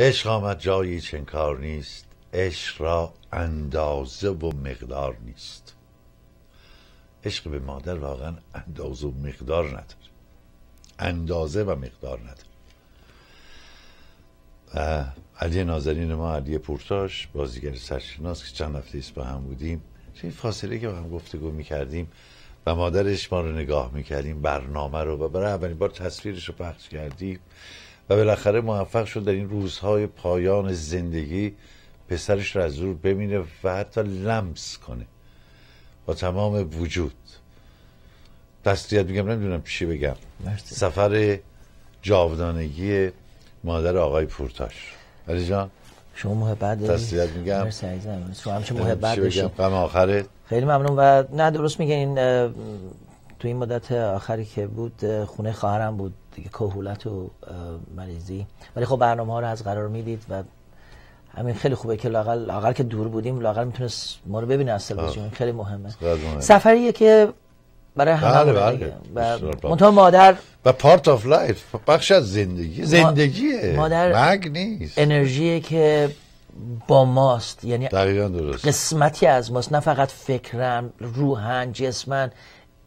عشق آمد جایی چنکار نیست عشق را اندازه و مقدار نیست. عشق به مادر واقعا اندازه و مقدار نداره. اندازه و مقدار نداره. و علی نازنین ما علی پورتاش بازیگر سرشناس که چند هفته ایست با هم بودیم چه فاصله که با هم گفتگو می‌کردیم و مادرش ما رو نگاه می‌کردیم برنامه رو و برای اولین بار تصویرش رو پخش کردیم. و بالاخره موفق شد در این روزهای پایان زندگی پسرش رو از دور ببینه و حتی لمس کنه. با تمام وجود. تسلیت میگم نمی‌دونم چی بگم. مرسی. سفر جاودانگی مادر آقای پورتاش. علی جان. شما محبت داری تسلیت میگم. مرسی عزیزم. شما همچه محبت چی بگم. داشتید غم آخره. خیلی ممنون و نه درست میگه این تو این مدت آخری که بود خونه خواهرم بود. دیگه کهولت و مریضی. ولی خب برنامه ها رو از قرار می‌دید و همین خیلی خوبه که لااقل لااقل که دور بودیم لااقل می‌تونست ما رو ببینه از تلویزیون خیلی مهمه. خیلی مهمه. سفریه که برای همه بله. بله. مادر و part of life بخش از زندگی. زندگیه. مادر- مرگ نیست. انرژی که با ماست. یعنی دقیقا درست. قسمتی از ماست. نه فقط فکراً روحاً جسماً.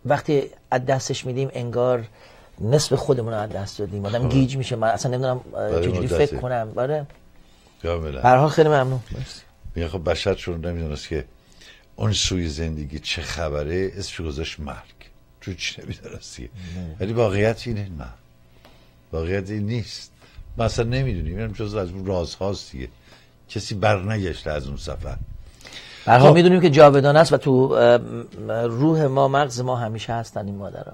وقتی از دستش میدیم انگار نصف خودمون رو از دست دادیم. آدم گیج میشه. من اصلا نمی‌دونم چجوری. فکر کنم. آره. هر حال خیلی ممنون. میگه خب بشر چون نمی‌دونست که اون سوی زندگی چه خبره اسمش گذاشت مرگ. تو چی نمی‌دونستی؟ ولی واقعیت اینه نه. واقعیت این نیست. ما اصلا نمی‌دونیم. این جز از اون رازهاست دیگه. کسی برنگشته از اون سفر. حال خب. می‌دونیم که جاودانه است و تو روح ما مغز ما همیشه هستن این دقیقا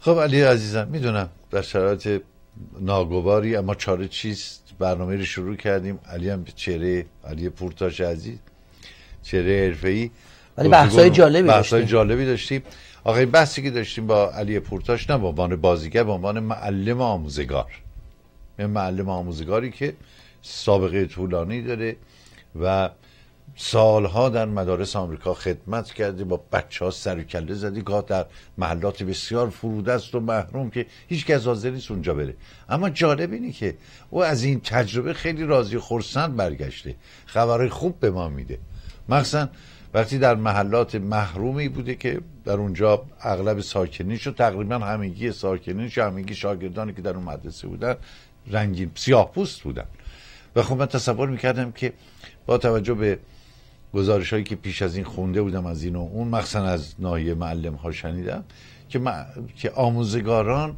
خب علی عزیزم می‌دونم در شرایط ناگواری اما چاره چیست برنامه رو شروع کردیم. علی هم چهره علی پورتاش عزیز چهره حرفه‌ای. ولی بحث‌های جالبی بحث‌های داشتیم. جالبی داشتیم. آخه بحثی که داشتیم با علی پورتاش نه به عنوان بازیگر به عنوان معلم آموزگار. یه معلم آموزگاری که سابقه طولانی داره و سالها در مدارس آمریکا خدمت کرده با بچه ها سر و کله زدی. گاه در محلات بسیار فروده است و محروم که هیچ کس حاضر نیست اونجا بره. اما جالب اینه که او از این تجربه خیلی راضی و خرسند برگشته. خبرهای خوب به ما میده. مخصوصا وقتی در محلات محرومی بوده که در اونجا اغلب ساکنینش و تقریبا همگی ساکنینش همگی شاگردانی که در اون مدرسه بودن رنگین سیاه پوست بودن. و خب من تصور می‌کردم که با توجه به گزارش هایی که پیش از این خونده بودم از این و اون مخصوصا از ناحیه معلم ها شنیدم که, ما- که آموزگاران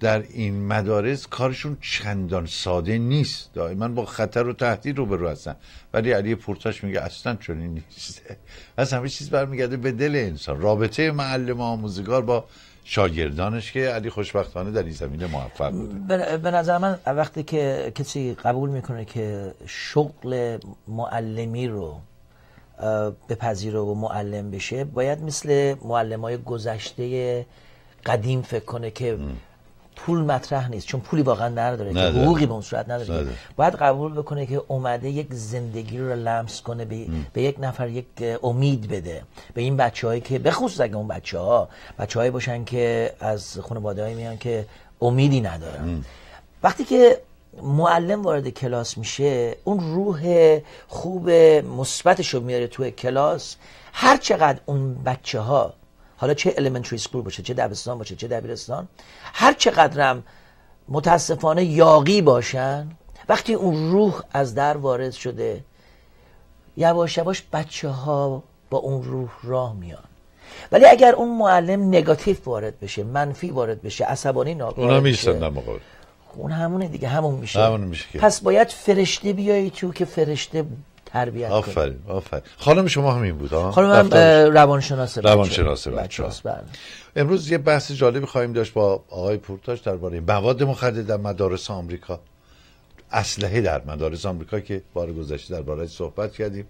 در این مدارس کارشون چندان ساده نیست. دائما با خطر و تهدید روبرو هستن. ولی علی پورتاش میگه اصلا چنین نیست. از همه چیز برمیگرده به دل انسان. رابطه معلم آموزگار با شاگردانش که علی خوشبختانه در این زمینه موفق بوده. به نظر من وقتی که کسی قبول می‌کنه که شغل معلمی رو بپذیره و معلم بشه باید مثل معلم های گذشته قدیم فکر کنه که پول مطرح نیست چون پولی واقعا نداره که. حقوقی به اون صورت نداره. نداره. باید قبول بکنه که اومده یک زندگی رو لمس کنه به, به یک نفر یک امید بده. به این بچه هایی که بخصوص اگه اون بچه ها بچه هایی باشن که از خانواده میان که امیدی ندارن. وقتی که معلم وارد کلاس میشه اون روح خوب مثبتش رو میاره توی کلاس. هر چقدر اون بچه ها حالا چه elementary سکول باشه چه دبستان باشه چه دبیرستان هر چقدرم متاسفانه یاقی باشن وقتی اون روح از در وارد شده یواش یواش بچه ها با اون روح راه میان. ولی اگر اون معلم نگاتیو وارد بشه منفی وارد بشه عصبانی ناکار در مقابل. اون همونه دیگه همون میشه. همون میشه پس باید فرشته بیایی تو که فرشته تربیت آفرین آفرین. خانم شما همین بود ها؟ خانم من رفتارش. اه، روانشناس بچه-. امروز یه بحث جالبی خواهیم داشت با آقای پورتاش درباره مواد مخدر در مدارس آمریکا. اسلحه در مدارس آمریکا که بار گذشته درباره صحبت کردیم.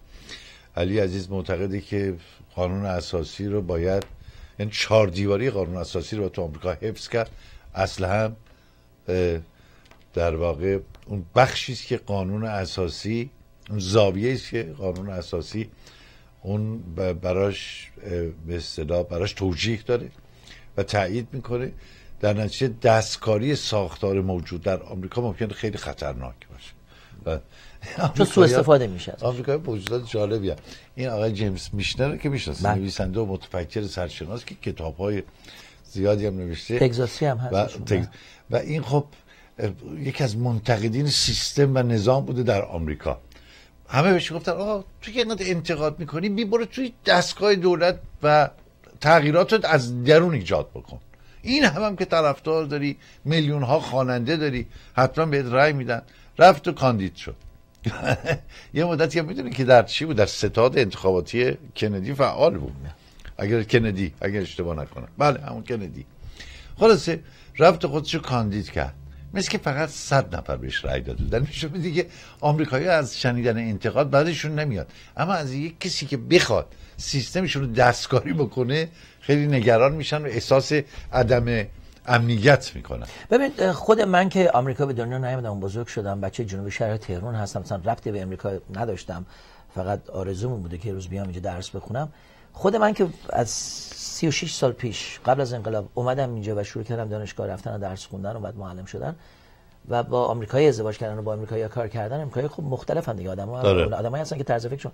علی عزیز معتقده که قانون اساسی رو باید این چهار دیواری قانون اساسی رو تو آمریکا حفظ کرد. اسلحه هم در واقع اون بخشی است که قانون اساسی زاویه است که قانون اساسی اون براش به اصطلاح براش توجیه داره و تایید می‌کنه. در نتیجه دستکاری ساختار موجود در آمریکا ممکن خیلی خطرناک باشه. چون سو استفاده میشه آمریکا موجودات جالبی هم. این آقای جیمز میشنر که می‌شناسید بله. نویسنده و متفکر سرشناس که کتاب های زیادی هم نوشته. تگزاسی هم و, هست تگ... و این خب یکی از منتقدین سیستم و نظام بوده در آمریکا. همه بهش گفتن آقا تو که اینقدر انتقاد می‌کنی می‌بره توی دستگاه دولت و تغییرات رو از درون ایجاد بکن. این هم, هم که طرفدار داری میلیون ها خواننده داری حتما بهت رأی میدن. رفت و کاندید شد. یه مدتی هم می‌دونی که در چی بود؟ در ستاد انتخاباتی کندی فعال بود. اگر کندی اگر اشتباه نکنم. بله همون کندی. خلاصه رفت خودشو کاندید کرد. مثل که فقط صد نفر بهش رأی داده بودن میشه دیگه آمریکایی از شنیدن انتقاد بعدشون نمیاد. اما از یک کسی که بخواد سیستمشون رو دستکاری بکنه خیلی نگران میشن و احساس عدم امنیت می‌کنن. ببین خود من که آمریکا به دنیا نیومدم بزرگ شدم بچه جنوب شهر تهران هستم مثلا ربطی به امریکا نداشتم. فقط آرزومون بوده که روز بیام اینجا درس بخونم. خود من که از 36 سال پیش قبل از انقلاب اومدم اینجا و شروع کردم دانشگاه رفتن و درس خوندن و بعد معلم شدن و با آمریکایی ازدواج کردن و با آمریکایی کار کردن آمریکایی خب مختلفن دیگه آدم‌ها داره. آدمایی هستن که طرز فکرشون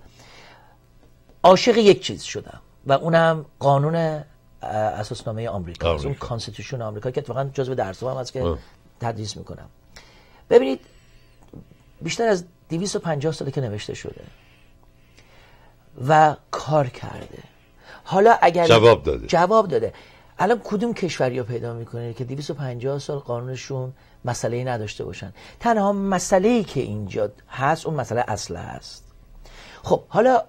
عاشق یک چیز شدم و اونم قانون اساسنامه آمریکا است. اون آمریکا. Constitution آمریکا که اتفاقا جزو درس هم هست که اه. تدریس می‌کنم ببینید بیشتر از 250 ساله که نوشته شده و کار کرده. حالا اگر جواب داده. جواب داده. الان کدوم کشوری رو پیدا می‌کنه که 250 سال قانونشون مسئله نداشته باشن؟ تنها مسئله ای که اینجا هست اون مسئله اصله هست. خب حالا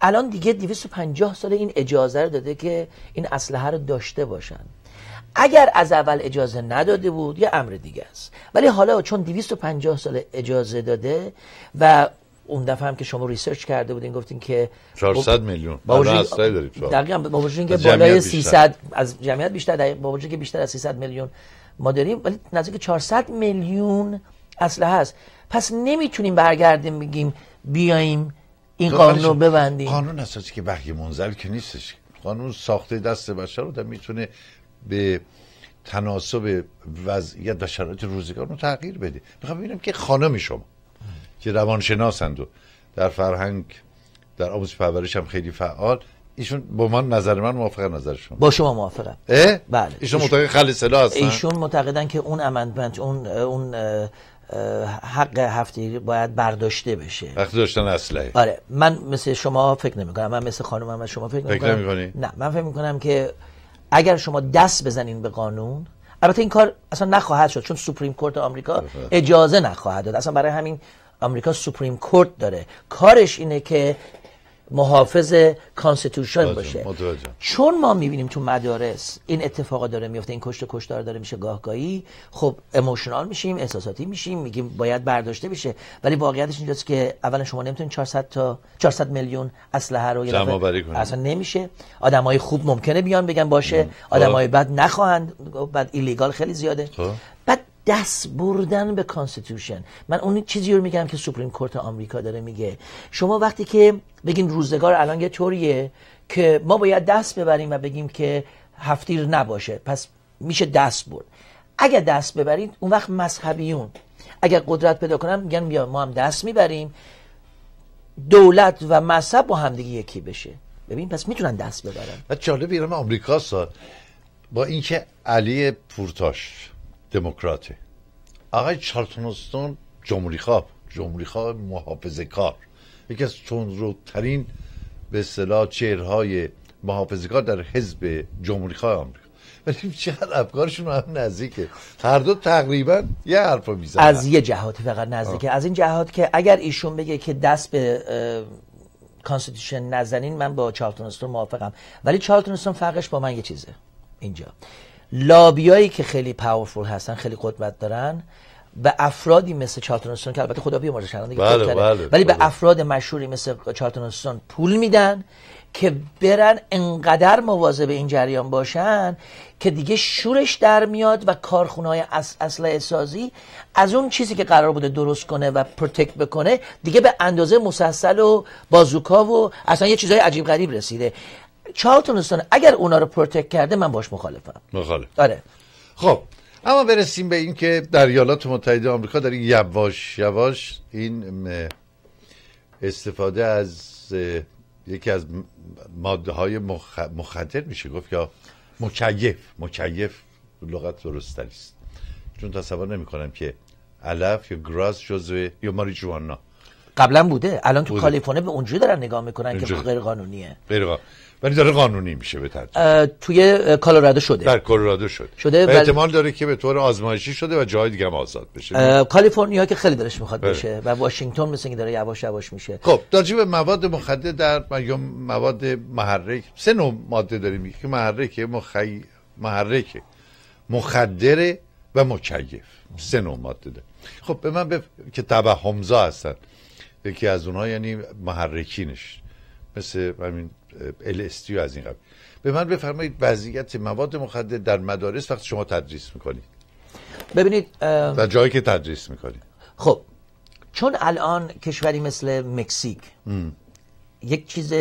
الان دیگه 250 سال این اجازه رو داده که این اسلحه رو داشته باشن. اگر از اول اجازه نداده بود یه امر دیگه است. ولی حالا چون 250 سال اجازه داده و اون دفعه هم که شما ریسرچ کرده بودین گفتین که 400 میلیون. با وجود اسلحه داریم شما. دقیقاً با وجود اینکه بالای بیشتر. 300 از جمعیت بیشتر دقیق با وجود که بیشتر از 300 میلیون ما داریم ولی نزدیک 400 میلیون اسلحه هست. پس نمی‌تونیم برگردیم بگیم بیایم این قانون رو ببندیم. قانون اساسی که وحی منزل که نیستش. قانون ساخته دست بشر رو می‌تونه به تناسب وضعیت و شرایط روزگار رو تغییر بده. می‌خوام ببینم که خانم شما که روانشناسند و در فرهنگ در آموزش پرورش هم خیلی فعال. ایشون با من نظر من موافق نظر شما. با شما موافقم. اه؟ بله. ایشون ایشون- معتقد خل سلاح هستن. ایشون معتقدن که اون amendment اون اون حق هفتگی باید برداشته بشه. وقتی داشتن اسلحه آره. من مثل شما فکر نمی کنم من مثل خانم و شما فکر نمی فکر کنم نمی‌کنی؟ نه. من فکر می کنم که اگر شما دست بزنین به قانون البته این کار اصلا نخواهد شد چون Supreme Court آمریکا اجازه نخواهد داد. اصلا برای همین آمریکا Supreme Court داره. کارش اینه که محافظ Constitution باشه. متوجهم. چون ما می‌بینیم تو مدارس این اتفاقا داره میفته این کشت و کشتار داره میشه گاهگاهی خب emotional میشیم احساساتی میشیم میگیم باید برداشته بشه. ولی واقعیتش اینجاست که اولا شما نمی‌تونید 400 تا 400 میلیون اسلحه رو یه جمع کنید. اصلا نمیشه. آدمای خوب ممکنه بیان بگن باشه آدمای بد نخواهند بعد illegal خیلی زیاده. خب. بعد دست بردن به Constitution من اون چیزی رو میگم که Supreme Court آمریکا داره میگه. شما وقتی که بگین روزگار الان یه طوریه که ما باید دست ببریم و بگیم که هفتیر نباشه پس میشه دست برد. اگر دست ببرید اون وقت مذهبیون اگر قدرت پیدا کنن میگن بیا ما هم دست می‌بریم. دولت و مذهب با همدیگه یکی بشه. ببین پس می‌تونن دست ببرن. و جالب آمریکا سا با اینکه علی پورتاش دموکراته آقای چارلتون استون جمهوری خواه جمهوری خواه محافظه کار. یکی از تندروترین به اصطلاح چهره‌های محافظه کار در حزب جمهوری خواه آمریکا. ولی چقدر افکارشون هم نزدیکه. هر دو تقریبا یه حرف می‌زنن. از یه جهاتی فقط نزدیکه. از این جهات که اگر ایشون بگه که دست به Constitution نزنین من با چارلتون هستون موافقم. ولی چارلتون هستون فرقش با من یه چیزه. اینجا. لابیایی که خیلی powerful هستن خیلی قدرت دارن به افرادی مثل چارلتون هستون که البته خدا بیامرزش دیگه بله،. بله، ولی به بله. افراد مشهوری مثل چارلتون هستون پول میدن که برن انقدر مواظب این جریان باشن که دیگه شورش در میاد و کارخونه های اسلحه سازی از اون چیزی که قرار بوده درست کنه و protect بکنه دیگه به اندازه مسلسل و بازوکا و اصلا یه چیزای عجیب غریب رسیده چارلتون اگر اونا رو protect کرده من باش مخالفم. مخالف. آره. خب اما برسیم به این که در ایالات متحده آمریکا در این یواش یواش این استفاده از یکی از ماده های مخ... مخدر میشه. گفت یا مکیف مکیف لغت درست است چون تصور نمی کنم که علف یا گراز جزو یا ماریجوانا. قبلا بوده. الان تو کالیفرنیا به اونجوری دارن نگاه می‌کنن که غیر قانونیه غیر ولی داره قانونی میشه به ترتیب. توی کالورادو شده. در کالورادو شده. شده و احتمال داره که به طور آزمایشی شده و جای دیگه هم آزاد بشه. کالیفرنیا که خیلی دلش می‌خواد بله. بشه و واشنگتن مثل اینکه داره یواش یواش میشه. خب راجع به مواد مخدر در یا مواد محرک سه نوع ماده داریم. که محرک مخی محرک مخدر و مکیف. سه نوع ماده داره خب به من بف... که توهمزا هستن. یکی از اونها یعنی محرکینش مثل همین الستیو از این قبل. به من بفرمایید وضعیت مواد مخدر در مدارس وقتی شما تدریس می‌کنید. ببینید و جایی که تدریس می‌کنید. خب چون الان کشوری مثل مکزیک یک چیز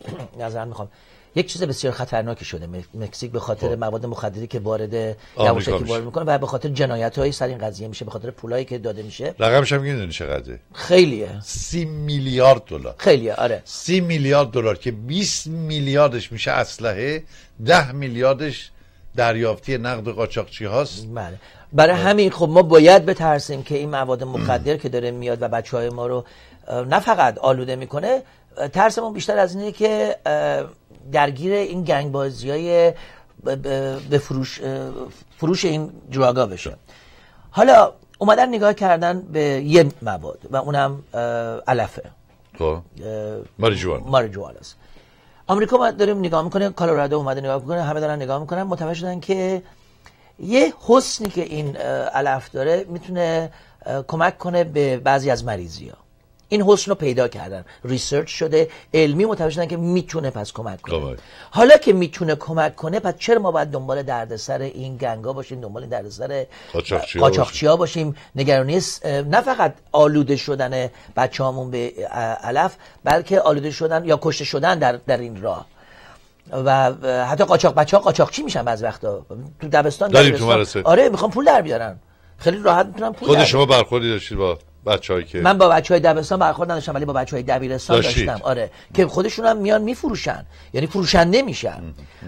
نظر می‌خوام. یک چیز بسیار خطرناکی شده مکزیک به خاطر خب. مواد مخدری که وارد یواشکی وارد می‌کنه و به خاطر جنایت های سر این قضیه میشه به خاطر پولایی که داده میشه. رقمش هم می‌دونی چقدره؟ خیلیه. سی میلیارد دلار. خیلیه آره. سی میلیارد دلار که 20 میلیاردش میشه اسلحه 10 میلیاردش دریافتی نقد قاچاقچی هاست. بله. برای همین خب ما باید بترسیم که این مواد مخدر که داره میاد و بچه های ما رو نه فقط آلوده می‌کنه ترسمون بیشتر از اینه که درگیر این گنگ بازی های به فروش, فروش این دراگا بشه. حالا اومدن نگاه کردن به یه مواد و اونم علفه. خب. ماریجوان ماریجوان است. آمریکا ما داریم نگاه می‌کنه کالورادو اومده نگاه می‌کنه همه دارن نگاه می‌کنن متوجه شدن که یه حسنی که این علف داره می‌تونه کمک کنه به بعضی از مریضی ها این حسن رو پیدا کردن. research شده علمی متوجه شدن که می‌تونه پس کمک کنه. حالا که می‌تونه کمک کنه پس چرا ما باید دنبال دردسر این gang ا باشیم دنبال دردسر قاچاقچی ها باشیم؟ نگرانی نه فقط آلوده شدن بچه‌هامون به علف بلکه آلوده شدن یا کشته شدن در در این راه. و حتی قاچاق بچه ها قاچاقچی میشن بعض وقتا. تو دبستان داریم تو آره می‌خوام پول در بیارن. خیلی راحت می‌تونن پول خود شما برخوردی داشتید با بچه‌ای که من با بچهای دبستان برخورد نداشتم ولی با بچهای دبیرستان داشتم. آره. که خودشون هم میان میفروشن. یعنی فروشنده میشن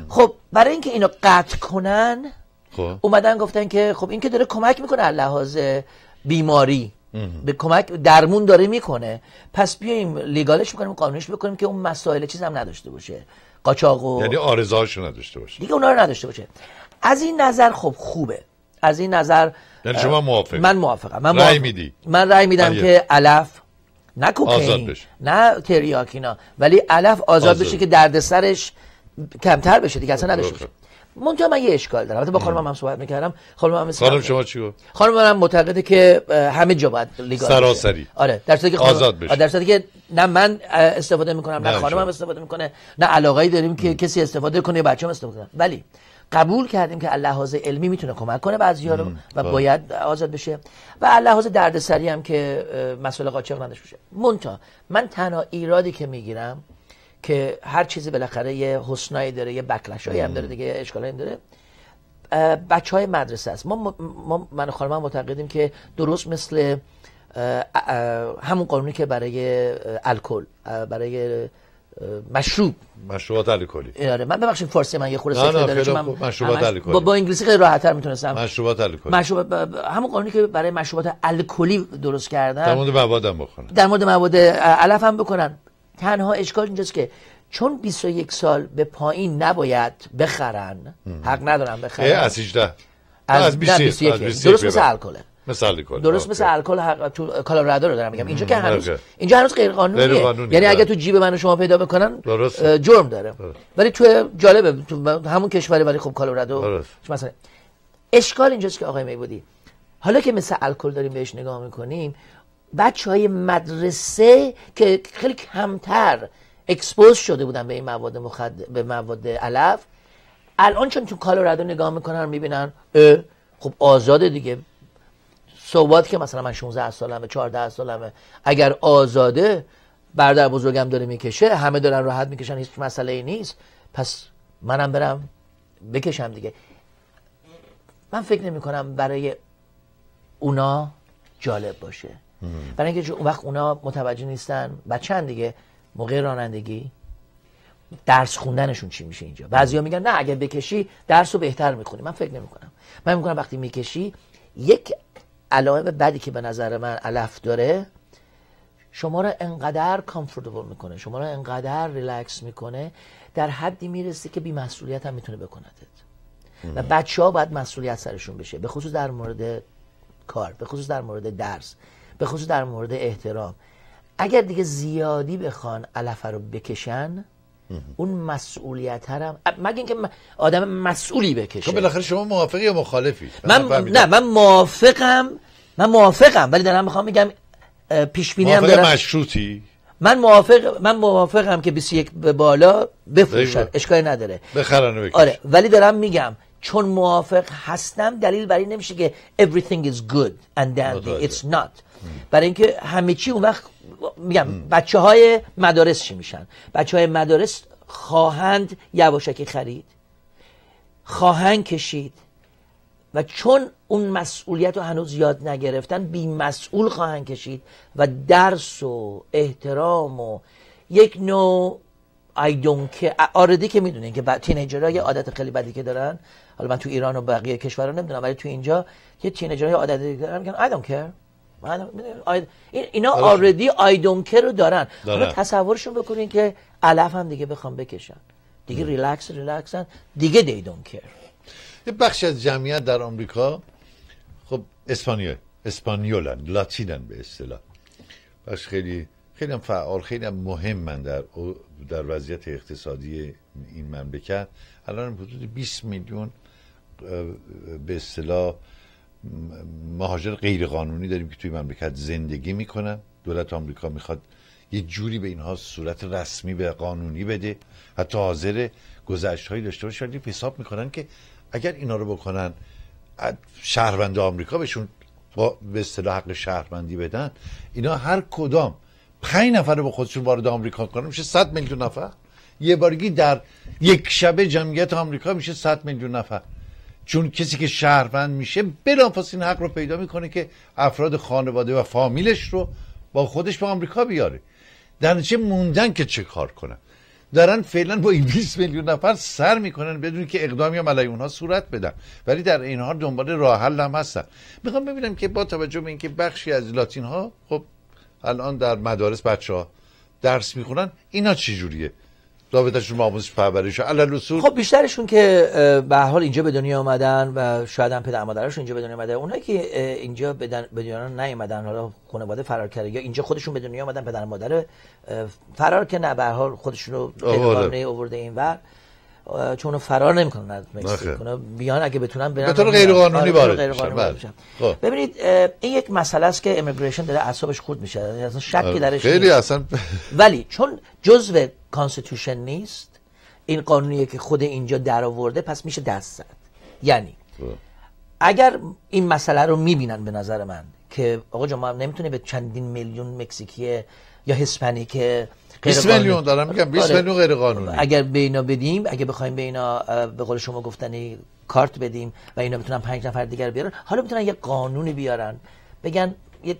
خب برای اینکه اینو قطع کنن خب. اومدن گفتن که خب این که داره کمک می‌کنه لحاظ بیماری. به کمک درمون داره می‌کنه. پس بیایم لیگالش می‌کنیم قانونش بکنیم که اون مسائل چیز هم نداشته باشه. قاچاق و یعنی آرزهاشو نداشته باشه. دیگه اونا رو نداشته باشه. از این نظر خب خوبه. از این نظر یعنی شما موافق من موافقم. من رأی میدی. من رأی میدم که علف نه کوکین نه تریاکینا ولی علف آزاد, آزاد. بشه که دردسرش کمتر بشه دیگه اصلا نداشته باشه. منتها من یه اشکال دارم. البته با خانم هم صحبت می‌کردم. خانم هم خانم شما چی گفت خانم من معتقده که همه جا باید لیگال سراسری. آره در صورتی که آزاد بشه. در صورتی که نه من استفاده می‌کنم نه, نه خانم هم استفاده می‌کنه نه علاقه داریم که کسی استفاده کنه بچه‌م استفاده کنه. ولی قبول کردیم که لحاظ علمی می‌تونه کمک کنه بعضیا رو و خب. باید آزاد بشه. و لحاظ دردسری هم که مسئله قاچاق نداشته باشه. مونتا من تنها ایرادی که می‌گیرم که هر چیزی بالاخره یه حسنایی داره یه بکلش هم داره دیگه اشکال هم داره. بچه های مدرسه است. ما, ما من خانم معتقدیم که درست مثل همون قانونی که برای الکل برای مشروب. مشروبات الکلی. آره من ببخشید فارسی من یه خورده سفید داره چون من مشروبات الکلی. با, با انگلیسی خیلی راحت‌تر می‌تونستم. مشروبات الکلی. مشروب همون قانونی که برای مشروبات الکلی درست کردن. در مورد مواد هم بکنن در مورد مواد علف هم بکنن تنها اشکال اینجاست که چون 21 سال به پایین نباید بخرن حق ندارن بخرن. از 18 از 21 درست مثل الکله مثل درست مثل الکل تو کالورادو رو دارم میگم. اینجا که هنوز اینجا هنوز غیر قانونیه. یعنی اگه تو جیب من شما پیدا بکنن جرم داره. ولی تو جالبه تو همون کشوری ولی خب کالورادو مثلا اشکال اینجاست که آقای میبودی. حالا که مثل الکل داریم بهش نگاه می‌کنیم بچه های مدرسه که خیلی کمتر expose شده بودن به این مواد مخد... به مواد علف الان چون تو کالورادو نگاه می‌کنن می‌بینن خب آزاده دیگه. صحبت که مثلا من 16 سالمه 14 سالمه. اگر آزاده برادر بزرگم داره می‌کشه همه دارن راحت می‌کشن هیچ مسئله ای نیست. پس منم برم بکشم دیگه. من فکر نمی کنم برای اونا جالب باشه. برای اینکه اون وقت اونا متوجه نیستن بچه دیگه موقع رانندگی درس خوندنشون چی میشه اینجا؟ بعضیا میگن نه اگه بکشی درس رو بهتر می‌خونی. من فکر نمی‌کنم. من می‌کنم وقتی می‌کشی یک علائم بدی که به نظر من علف داره شما رو انقدر کامفورتبل می‌کنه شما رو انقدر ریلکس می‌کنه در حدی می‌رسه که بی مسئولیت هم می‌تونه بکنتت و بچه ها باید مسئولیت سرشون بشه به خصوص در مورد کار به خصوص در مورد درس به خصوص در مورد احترام. اگر دیگه زیادی بخوان علفه رو بکشن اون مسئولیت هم مگه اینکه آدم مسئولی بکشه. خب بالاخره شما موافقی یا مخالفی؟ من نه من موافقم من موافقم ولی دارم می‌خوام بگم پیش بینی هم دارم مشروطی؟ من موافق من موافقم که 21 به بالا بفروشن. اشکالی نداره. بخرن بکش. آره ولی دارم میگم چون موافق هستم دلیل برای نمیشه که everything is good and dandy it's not. برای اینکه همه چی اون وقت میگم بچه های مدارس چی میشن؟ بچه های مدارس خواهند یواشکی خرید خواهند کشید و چون اون مسئولیت رو هنوز یاد نگرفتن بی مسئول خواهند کشید و درس و احترام و یک نوع آیدون که آردی که می‌دونین که تینیجرها یه عادت خیلی بدی که دارن. حالا من تو ایران و بقیه کشورها نمی‌دونم ولی تو اینجا یه teenager ها یه عادتی دارن میگن I don't care. اینا I don't care رو دارن. حالا تصورشون بکنین که علف هم دیگه بخوام بکشن. دیگه relax relax ن دیگه they don't care یه بخش از جمعیت در آمریکا خب اسپانیول اسپانیولن لاتینن به اصطلاح. بخش خیلی خیلی هم فعال خیلی هم مهمن در در وضعیت اقتصادی این مملکت. الان حدود 20 میلیون به اصطلاح مهاجر غیر قانونی داریم که توی مملکت زندگی می‌کنن دولت آمریکا می‌خواد یه جوری به اینها صورت رسمی به قانونی بده. حتی حاضر گذشت هایی داشته باشه ولی حساب می‌کنن که اگر اینا رو بکنن شهروند آمریکا بهشون با به اصطلاح حق شهروندی بدن اینا هر کدام پنج نفر رو با خودشون وارد آمریکا کنن میشه 100 میلیون نفر. یه بارگی در یک شبه جمعیت آمریکا میشه 100 میلیون نفر. چون کسی که شهروند میشه بلافاصله این حق رو پیدا می‌کنه که افراد خانواده و فامیلش رو با خودش به آمریکا بیاره. در نتیجه موندن که چه کار کنن؟ دارن فعلا با این 20 میلیون نفر سر می‌کنن بدون که اقدامی هم علیه اونها صورت بدن. ولی در این حال دنبال راه حل هم هستن. می‌خوام ببینم که با توجه به اینکه بخشی از لاتین ها خب الان در مدارس بچه ها درس می‌خونن اینا چی جوریه رابطهشون آموزش پرورش. علل اصول خب بیشترشون که به حال اینجا به دنیا آمدن و شاید هم پدر مادرشون اینجا به دنیا آمدن اونایی که اینجا به دنیا نیومدن حالا خانواده فرار کرده یا اینجا خودشون به دنیا آمدن پدر مادر فرار که نه به حال خودشون رو غیر آورده اینور چون فرار نمی‌کنن از مکزیک بیان اگه بتونن برن به طور غیر قانونی وارد خب. ببینید این یک مسئله است که immigration داره اعصابش خورد میشه اصلا شکی درش خیلی اصلا ولی چون جزء constitution نیست این قانونیه که خود اینجا در آورده پس میشه دست زد یعنی. اگر این مسئله رو می‌بینن به نظر من که آقا جان ما نمی‌تونه به چندین میلیون مکزیکی یا Hispanic 20 میلیون دارم میگم 20 آره. میلیون غیر قانونی اگر به اینا بدیم اگه بخوایم به اینا به قول شما گفتنی کارت بدیم و اینا بتونن پنج نفر دیگر بیارن حالا می‌تونن یه قانونی بیارن بگن یه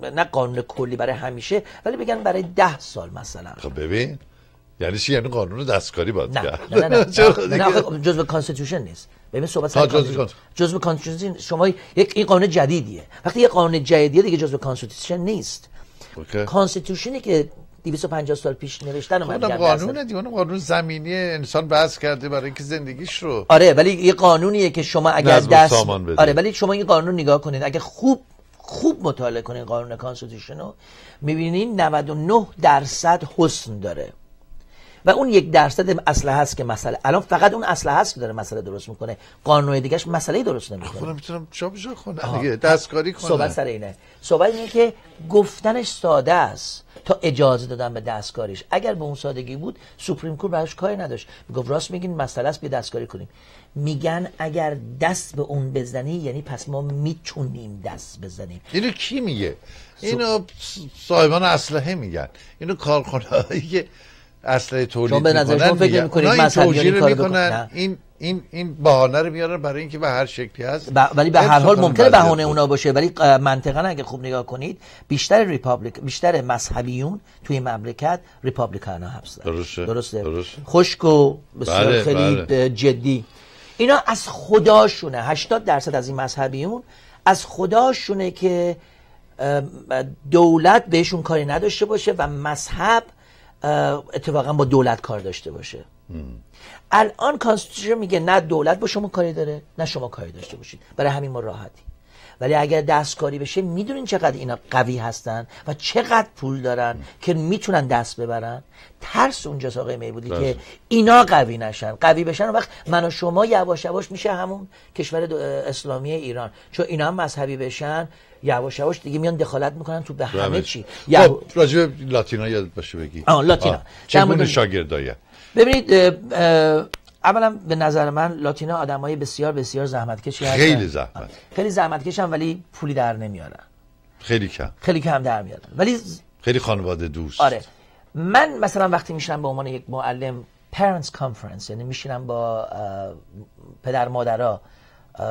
نه قانون کلی برای همیشه ولی بگن برای ده سال مثلا خب ببین یعنی چی؟ یعنی قانون دستکاری باید نه نه نه, نه, نه جزء constitution نیست. ببین صحبت سر جزء constitution شما یک این قانون جدیدیه. وقتی یه قانون جدیدیه دیگه جزء constitution نیست. constitution ی که 250 سال پیش نوشتن اومد خب، قانون دیگه قانون زمینی انسان بحث کرده برای اینکه زندگیش رو آره ولی یه قانونیه که شما اگر دست آره ولی شما این قانون نگاه کنید. اگه خوب خوب مطالعه کنید قانون constitution رو می‌بینید 99 درصد حسن داره. و اون یک درصد اصله هست که مسئله. الان فقط اون اصله هست که داره مسئله درست می‌کنه. قانون دیگهش مسئله درست نمی‌کنه. خودم می‌تونم جابجا کنم. دیگه دستکاری کنم صحبت سر اینه. صحبت اینه که گفتنش ساده است تا اجازه دادن به دستکاریش. اگر به اون سادگی بود سوپریم کور براش کاری نداشت. می‌گفت راست میگین مسئله است بیا دستکاری کنیم. میگن اگر دست به اون بزنی یعنی پس ما می‌تونیم دست بزنیم. اینو کی میگه؟ اینو صاحبان اسلحه میگن. اینو کارخانه‌ای که اسلحه تولید به نظر شما فکر می‌کنید این توجیه می‌کنن این این این بهانه رو میارن برای اینکه به هر شکلی هست. ب... ولی به هر حال ممکنه بهانه اونا باشه ولی منطقا اگه خوب نگاه کنید بیشتر republic بیشتر مذهبیون توی مملکت Republican هستن. درسته. درسته, درسته. خشک و بسیار بله، خیلی بله. جدی. اینا از خداشونه. 80 درصد از این مذهبیون از خداشونه که دولت بهشون کاری نداشته باشه و مذهب اتفاقا با دولت کار داشته باشه. الان constitution میگه نه دولت با شما کاری داره نه شما کاری داشته باشید. برای همین ما راحتی ولی اگر دستکاری بشه می‌دونین چقدر اینا قوی هستن و چقدر پول دارن که می‌تونن دست ببرن. ترس اونجاست آقای میبودی که. اینا قوی نشن. قوی بشن. وقت من و شما یواش یواش میشه همون کشور اسلامی ایران. چون اینا هم مذهبی بشن یواش یواش دیگه میان دخالت می‌کنن تو به همه چی. خب راجب لاتینا یاد باشه بگی. آه لاتینا. چگونه شاگردایه ببینید اولا به نظر من لاتینا آدمای بسیار بسیار زحمتکشی هستن. خیلی زحمت. خیلی زحمتکشن ولی پولی در نمیارن. خیلی کم. خیلی کم در میارن. ولی خیلی خانواده دوست. آره. من مثلا وقتی میشنم به عنوان یک معلم parents conference یعنی میشینم با پدر مادرها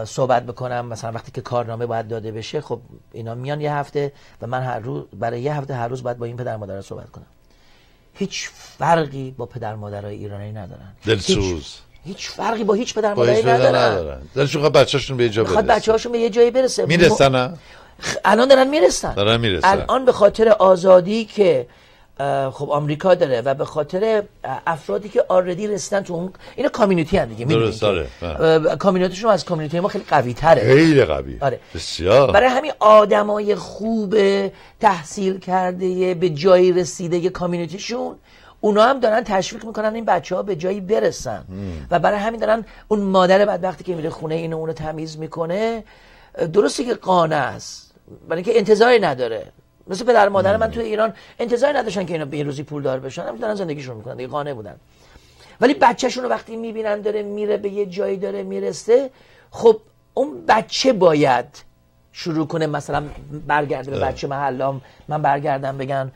صحبت بکنم. مثلا وقتی که کارنامه باید داده بشه خب اینا میان یه هفته و من هر روز برای یه هفته هر روز باید با این پدر مادرها صحبت کنم. هیچ فرقی با پدر مادرای ایرانی ندارن. دلسوز. هیچ, هیچ فرقی با هیچ پدر مادری ندارن, ندارن. دلشون خواهد بچه‌شون به یه جا برسه. بچه‌هاشون به یه جایی برسه. می‌رسن؟ الان دارن می‌رسن. دارن می‌رسن. الان به خاطر آزادی که خب آمریکا داره و به خاطر افرادی که آردی رسیدن تو اون اینا کامیونیتی هم دیگه درست کامیونیتیشون از کامیونیتی ما خیلی قوی تره. خیلی قوی. آره. بسیار. برای همین آدمای خوب تحصیل کرده به جایی رسیده کامیونیتیشون اونا هم دارن تشویق می‌کنن این بچه ها به جایی برسن. و برای همین دارن اون مادر بعد وقتی که میره خونه اینو اونو تمیز می‌کنه درسته که قانه است برای اینکه انتظاری نداره. مثل پدر مادر من تو ایران انتظار نداشتن که اینا به روزی پول دار بشن. هم دارن زندگیشون می‌کنن دیگه قانع بودن. ولی بچهشون رو وقتی می‌بینن داره میره به یه جایی داره می‌رسه خب اون بچه باید شروع کنه مثلا برگرده به بچه محلام من برگردم بگن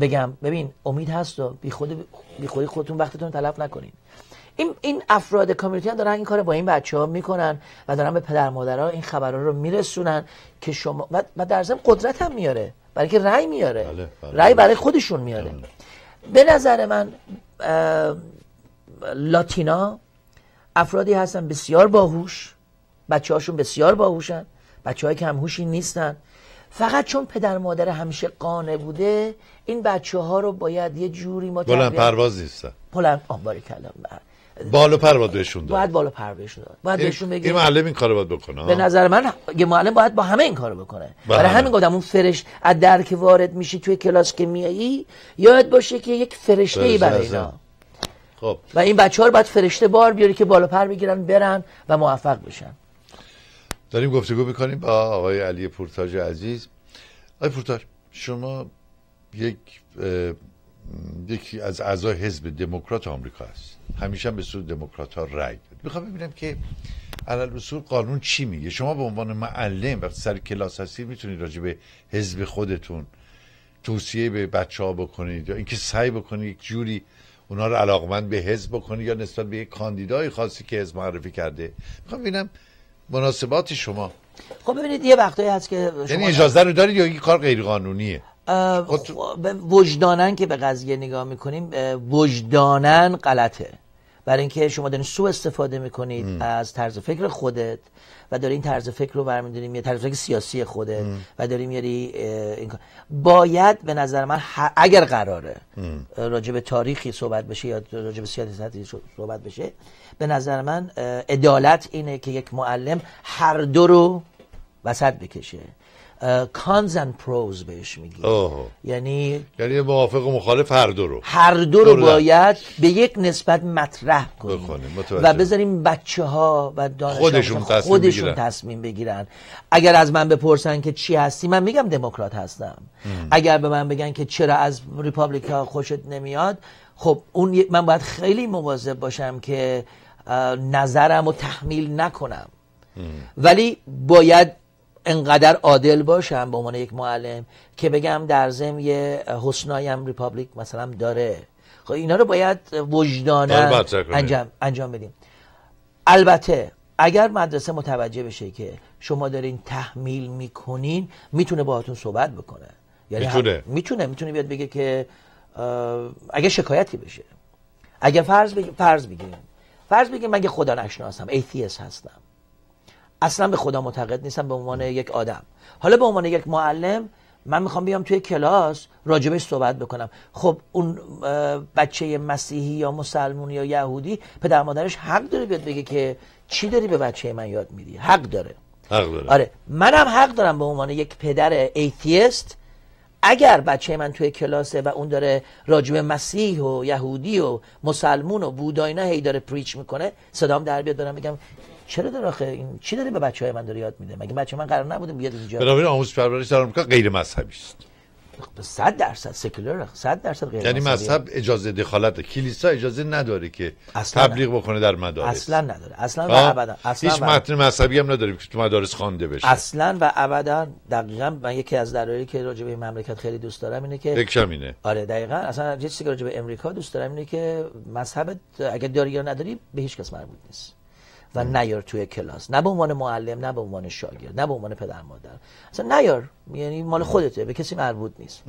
بگم ببین امید هست و بی خود بی خودی خودتون وقتتون تلف نکنین. این این افراد کامیونیتی هم دارن این کار با این بچه ها می‌کنن و دارن به پدر مادرها این خبرها رو میرسونن که شما و در ضمن قدرت هم میاره. برای که رأی میاره. بله، بله. رأی برای خودشون میاره. بله. به نظر من لاتینا افرادی هستن بسیار باهوش بچه هاشون بسیار باهوشن بچه که هم هوشی نیستن. فقط چون پدر مادر همیشه قانه بوده این بچه ها رو باید یه جوری ما بلند پرواز نیستن. بلند آباری کلام بالا پر باید بهشون داد. باید بالا پر بهشون داد. باید بهشون بگیم این معلم این کارو باید بکنه به نظر من یه معلم باید با همه این کارو بکنه. برای همین گفتم اون فرش از در که وارد میشی توی کلاس که میایی یاد باشه که یک فرشته ای برای اینا. خب. و این بچه ها رو باید فرشته بار بیاری که بالا پر بگیرن برن و موفق بشن. داریم گفتگو می‌کنیم با آقای علی پورتاج عزیز. آقای پورتاج شما یک یکی از اعضای حزب دموکرات آمریکا هست همیشه به سود دموکرات ها رأی داد. می‌خوام ببینم که علل رسول قانون چی میگه؟ شما به عنوان معلم وقتی سر کلاس هستید می‌تونید راجع به حزب خودتون توصیه به بچه ها بکنید یا اینکه سعی بکنید یک جوری اونا رو علاقمند به حزب بکنید یا نسبت به یک کاندیدای خاصی که حزب معرفی کرده. می‌خوام ببینم مناسبات شما. خب ببینید یه وقتایی هست که شما یعنی اجازه رو دارید یا این کار غیر قانونیه وجدانن که به قضیه نگاه می‌کنیم وجدانن غلطه. برای اینکه شما دارین سو استفاده می‌کنید از طرز فکر خودت و داری این طرز فکر رو برمیداریم یه طرز فکر سیاسی خودت و داریم میاری این باید به نظر من اگر قراره راجع به تاریخی صحبت بشه یا راجع به سیاستی صحبت بشه به نظر من عدالت اینه که یک معلم هر دو رو وسط بکشه. کانز اند پروز بهش میگی یعنی یعنی موافق و مخالف هر دو رو. هر دو رو باید به یک نسبت مطرح کنیم. و بذاریم بچه ها و خودشون, تصمیم, خودشون بگیرن. تصمیم بگیرن. اگر از من بپرسن که چی هستی من میگم دموکرات هستم. اگر به من بگن که چرا از ریپابلیکا خوشت نمیاد خب اون من باید خیلی مواظب باشم که نظرم رو تحمیل نکنم. ولی باید انقدر عادل باشم به عنوان یک معلم که بگم در زم یه حسنایم ریپابلیک مثلا داره. خب اینا رو باید وجدانه انجام, انجام بدیم. البته اگر مدرسه متوجه بشه که شما دارین تحمیل می‌کنین می‌تونه باهاتون صحبت بکنه. یعنی می‌تونه. می‌تونه می‌تونه بیاد بگه که اگه شکایتی بشه. اگه فرض بگیم فرض بگیم فرض بگیم من خدا نشناسم ایتیس هستم. اصلا به خدا معتقد نیستم به عنوان یک آدم. حالا به عنوان یک معلم من می‌خوام بیام توی کلاس راجبش صحبت بکنم. خب اون بچه مسیحی یا مسلمون یا یهودی پدر مادرش حق داره بیاد بگه که چی داری به بچه من یاد میدی؟ حق داره. حق داره. آره منم حق دارم به عنوان یک پدر atheist. اگر بچه من توی کلاسه و اون داره راجع به مسیح و یهودی و مسلمون و بوداینا هی داره preach می‌کنه صدام در بیاد دارم میگم چرا داره آخه؟ این چی داره به بچه های من داره یاد میده؟ مگه بچه من قرار نبوده بیاد اینجا؟ بنابراین آموزش پرورش در آمریکا غیر مذهبی است. 100 درصد secular 100 درصد غیر یعنی مذهب اجازه دخالت کلیسا اجازه نداره که تبلیغ بکنه در مدارس. اصلا نداره. اصلا و ابدا. اصلا هیچ متن مذهبی هم نداریم که تو مدارس خوانده بشه. اصلا و ابدا دقیقا من یکی از دلایلی که راجع به مملکت خیلی دوست دارم اینه که یکشم اینه آره دقیقا. اصلا یه چیزی که راجع به امریکا دوست دارم اینه که مذهب اگه داری یا نداری به هیچ کس مربوط نیست. و نیار توی کلاس. نه به عنوان معلم نه به عنوان شاگرد نه به عنوان پدر مادر. اصلا نیار. یعنی مال خودته به کسی مربوط نیست.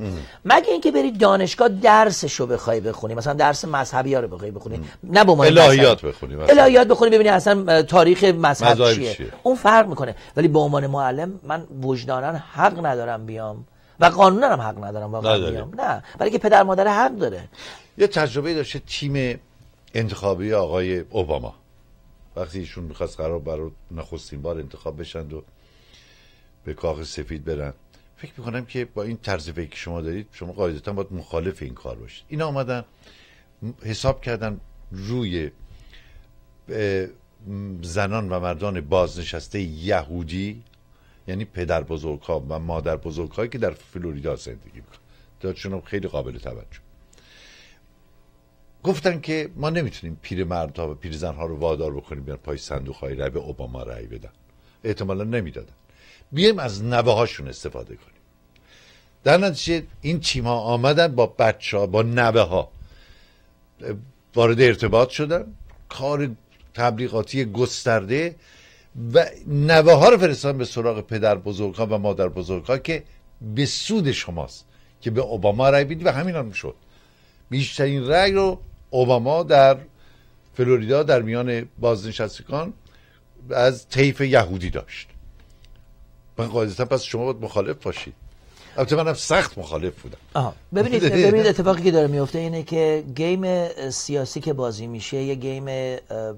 مگه اینکه بری دانشگاه درسشو بخوای بخونی مثلا درس مذهبی ها رو بخوای بخونی نه به عنوان الهیات بخونی الهیات بخونی ببینی اصلا تاریخ مذهب چیه. چیه؟ اون فرق می‌کنه. ولی به عنوان معلم من وجدانا حق ندارم بیام. و قانونا هم حق ندارم واقعا بیام. نه. ولی که پدر مادر حق داره. یه تجربه داشته تیم انتخابی آقای اوباما. وقتی ایشون می‌خواست قرار برای نخستین بار انتخاب بشند و به کاخ سفید برن فکر می‌کنم که با این طرز فکر که شما دارید شما قاعدتا باید مخالف این کار باشید. اینا آمدن حساب کردن روی زنان و مردان بازنشسته یهودی یعنی پدر بزرگها و مادر بزرگهایی که در فلوریدا زندگی می‌کنن. دادشون خیلی قابل توجه. گفتن که ما نمی‌تونیم پیر مردها و پیر زنها رو وادار بکنیم بیان پای صندوق های رای به اوباما رای بدن. احتمالا نمی‌دادن. بیایم از نوه هاشون استفاده کنیم. در نتیجه این تیم ها آمدن با بچه ها با نوه ها وارد ارتباط شدن. کار تبلیغاتی گسترده و نوه ها رو فرستادن به سراغ پدر بزرگ ها و مادر بزرگ ها که به سود شماست که به اوباما رای بدید و همین هم شد. بیشترین رای رو اوباما در فلوریدا در میان بازنشستگان از طیف یهودی داشت. من قاعدتا پس شما باید مخالف باشید. البته منم سخت مخالف بودم. ببینید ببینید اتفاقی که داره میفته اینه که گیم سیاسی که بازی میشه یه گیم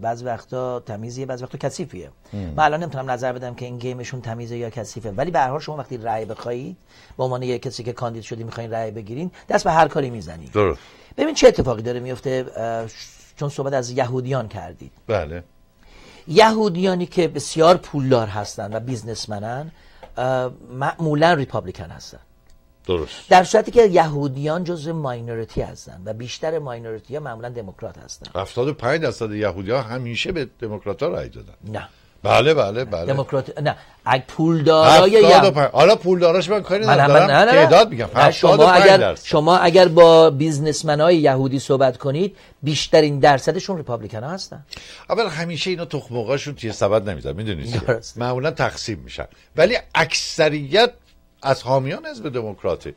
بعض وقتا تمیزیه بعض وقتا کثیفیه. من الان نمی‌تونم نظر بدم که این game شون تمیزه یا کثیفه. ولی به هر حال شما وقتی رأی بخواید به عنوان یه کسی که کاندید شدی می‌خواین رأی بگیرین دست به هر کاری می‌زنید. درست. ببین چه اتفاقی داره میفته چون صحبت از یهودیان کردید. بله. یهودیانی که بسیار پولدار هستن و businessman ن معمولا Republican هستن. درست. در صورتی که یهودیان جزء minority هستن و بیشتر minority ها معمولا دموکرات هستن. 75 درصد یهودی ها همیشه به دموکرات ها رای دادن. نه. بله بله بله. دموکرات نه اگه پولدارای یهود حالا پولداراش من کاری ندارم نه نه تعداد میگم. شما اگر شما اگر با بیزنسمنای یهودی صحبت کنید بیشترین درصدشون ریپابلیکن ها هستن. اول همیشه اینا تخم توی سبد نمی‌ذارن می‌دونید معمولا تقسیم میشن. ولی اکثریت از حامیان حزب دموکراته.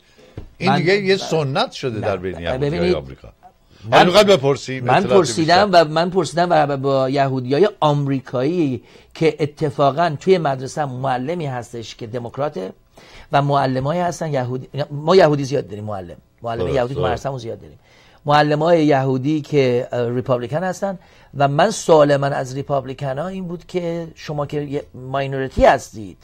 این دیگه یه سنت شده در بین یهودی آمریکا. من بپرسی من پرسیدم و من پرسیدم و با یهودی های آمریکایی که اتفاقا توی مدرسه معلمی هستش که دموکراته و معلمایی هستن یهودی ما یهودی زیاد داریم معلم. معلم یهودی تو مدرسه زیاد داریم. معلم های یهودی که ریپابلیکن هستن و من سوال من از ریپابلیکن ها این بود که شما که ماینورتی هستید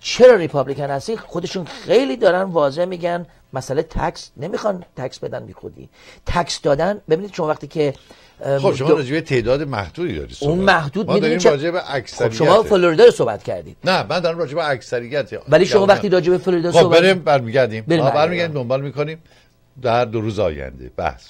چرا ریپابلیکن هستی؟ خودشون خیلی دارن واضح میگن مسئله تکس نمی‌خوان تکس بدن بی خودی. تکس دادن ببینید شما وقتی که خب شما راجع تعداد محدودی دارید اون محدود ما داریم راجع به اکثریت. خب شما فلوریدا رو صحبت کردید. نه من دارم راجع به اکثریت ولی شما وقتی راجع به فلوریدا خب صحبت بریم برمیگردیم. برمیگردیم دنبال می‌کنیم. در دو روز آینده. بحث.